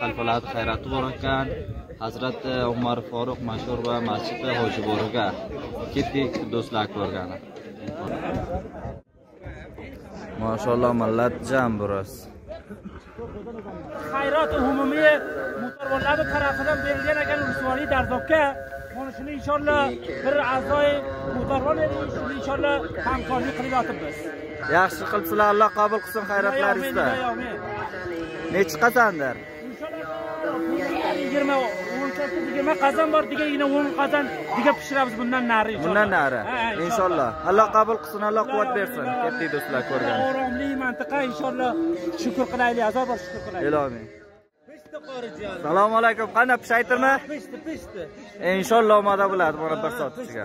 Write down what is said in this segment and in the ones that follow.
xalfalarni hayrati bor ekan hazrati umar foruq mashhur va masjidi hojibo'riga ketdik do'stlar ko'rgani. Mashalloh millat jam biroz xayrot umumiy muhtarvorlari tarafidan berilgan ekan rusvoniy dardobga. Mana shuni inshaalloh bir a'zoyi muhtarvor shuni inshaalloh hamkorlik qilib yotibmiz. Yaxshi qilibsizlar alloh qabul qilsin xayratlaringizda nechi qasandir yigirma o'nchasi yigirma qazon bor degangina o'n qazon diga pishiramiz bundan nari bundan nari? Ha, ha, inshaalloh. Alloh qabul qilsin alloh quvvat bersin. ketdik do'stlar ko'rgani oromli mantiqa inshaalloh. Shukur qilaylik azob shukur qilaylik. Ilohiy assalomu alaykum. Qanday pishaytimi pishdi pishdi inshaalloh omada bo'ladi mana bir soat ichiga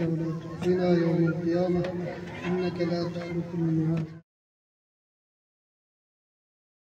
ولا تخزنا يوم القيامة. إنك لا تخلف الميعاد.